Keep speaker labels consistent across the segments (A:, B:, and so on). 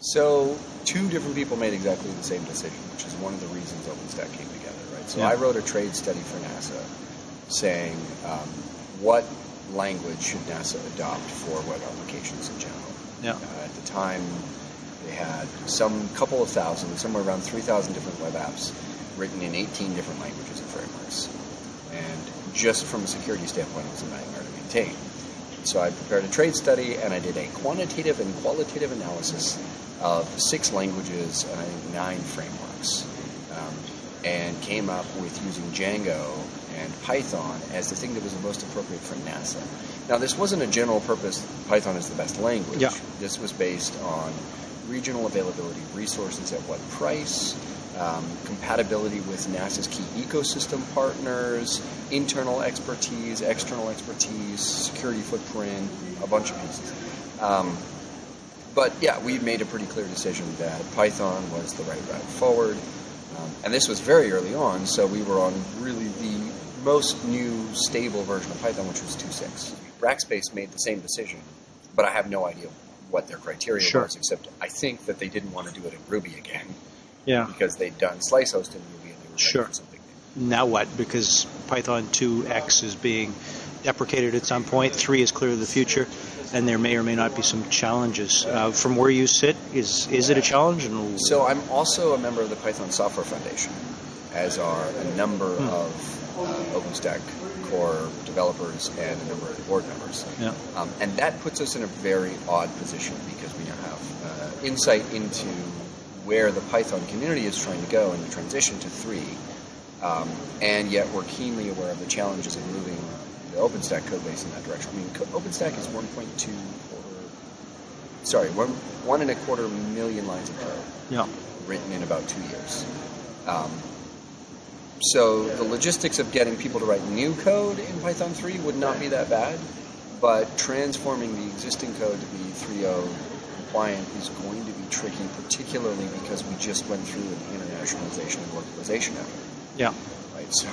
A: So two different people made exactly the same decision, which is one of the reasons OpenStack came together, right? So
B: Yeah.
A: I wrote a trade study for NASA saying um, what language should NASA adopt for web applications in general.
B: Yeah.
A: Uh, at the time, they had some couple of thousand, somewhere around 3,000 different web apps written in 18 different languages and frameworks. And just from a security standpoint, it was a nightmare to maintain. So I prepared a trade study and I did a quantitative and qualitative analysis of six languages and I think nine frameworks. Um, and came up with using Django and Python as the thing that was the most appropriate for NASA. Now, this wasn't a general purpose, Python is the best language.
B: Yeah.
A: This was based on regional availability resources at what price, um, compatibility with NASA's key ecosystem partners, internal expertise, external expertise, security footprint, a bunch of pieces. Um, but yeah, we made a pretty clear decision that Python was the right route forward. Um, and this was very early on, so we were on really the most new stable version of Python, which was 2.6. Rackspace made the same decision, but I have no idea what their criteria
B: Sure.
A: was, except I think that they didn't want to do it in Ruby again
B: Yeah.
A: because they'd done Slicehost in Ruby and they were
B: Sure.
A: something new.
B: Now what? Because Python 2x is being deprecated at some point. 3 is clearly the future, and there may or may not be some challenges. Uh, from where you sit, is is it a challenge? And
A: So I'm also a member of the Python Software Foundation, as are a number
B: Hmm.
A: of uh, OpenStack core developers and a number of board members.
B: Yeah.
A: Um, and that puts us in a very odd position because we now have uh, insight into where the Python community is trying to go in the transition to three, um, and yet we're keenly aware of the challenges of moving the OpenStack code base in that direction. I mean, OpenStack is 1.2 quarter, sorry, one one and a quarter million lines of code
B: yeah.
A: written in about two years. Um, so the logistics of getting people to write new code in Python 3 would not be that bad, but transforming the existing code to be 3.0 compliant is going to be tricky, particularly because we just went through an internationalization and localization effort,
B: Yeah.
A: right? So,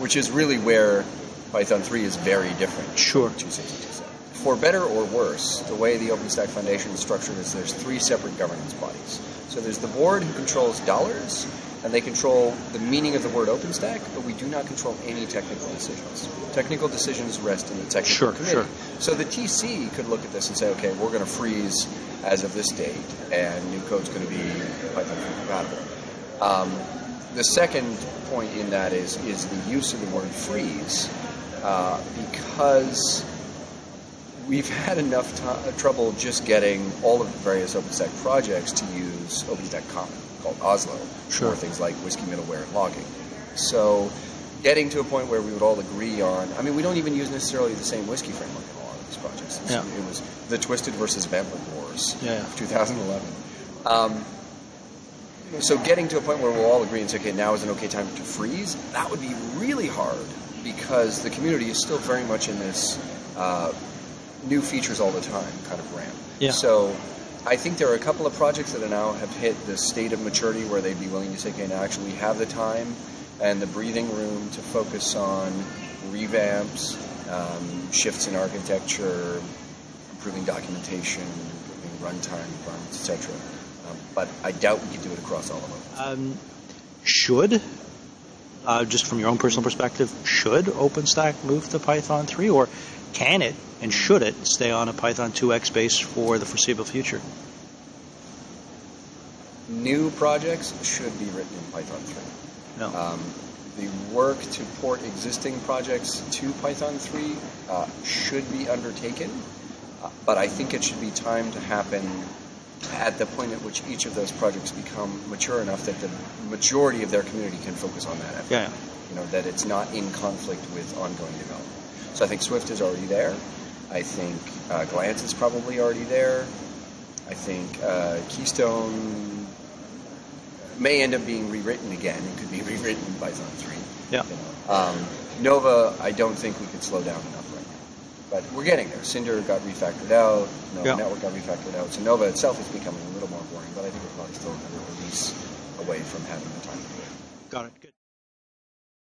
A: which is really where Python 3 is very different.
B: Sure.
A: from 2.6 and 2.7. For better or worse, the way the OpenStack Foundation is structured is there's three separate governance bodies. So there's the board who controls dollars, and they control the meaning of the word OpenStack, but we do not control any technical decisions. Technical decisions rest in the technical
B: Sure,
A: committee.
B: sure.
A: So the TC could look at this and say, okay, we're going to freeze as of this date, and new code's going to be Python 3 compatible. Um, the second point in that is is the use of the word freeze, uh, because we've had enough t- trouble just getting all of the various OpenStack projects to use OpenStack Common, called Oslo,
B: Sure.
A: for things like WSGI middleware and logging. So, getting to a point where we would all agree on, I mean, we don't even use necessarily the same WSGI framework in a lot of these projects. It's-
B: Yeah.
A: It was the Twisted versus Eventlet Wars
B: Yeah, yeah.
A: of 2011. Um, so getting to a point where we'll all agree and say, okay, now is an okay time to freeze, that would be really hard because the community is still very much in this uh, new features all the time kind of ramp.
B: Yeah.
A: So I think there are a couple of projects that are now have hit the state of maturity where they'd be willing to say, okay, now actually we have the time and the breathing room to focus on revamps, um, shifts in architecture, improving documentation, improving runtime environments, etc. Um, but I doubt we could do it across all of them.
B: Um, should, uh, just from your own personal perspective, should OpenStack move to Python 3, or can it and should it stay on a Python 2x base for the foreseeable future?
A: New projects should be written in Python 3.
B: No.
A: Um, the work to port existing projects to Python 3 uh, should be undertaken, uh, but I think it should be timed to happen at the point at which each of those projects become mature enough that the majority of their community can focus on that effort.
B: Yeah.
A: You know, that it's not in conflict with ongoing development. So I think Swift is already there. I think uh, Glance is probably already there. I think uh, Keystone may end up being rewritten again. It could be rewritten in Python 3.
B: Yeah.
A: You know. um, Nova, I don't think we could slow down enough right now. But we're getting there. Cinder got refactored out. Nova
B: Yeah.
A: Network got refactored out. So Nova itself is becoming a little more boring, but I think we're probably still another release away from having the time to do it.
B: Got it. Good.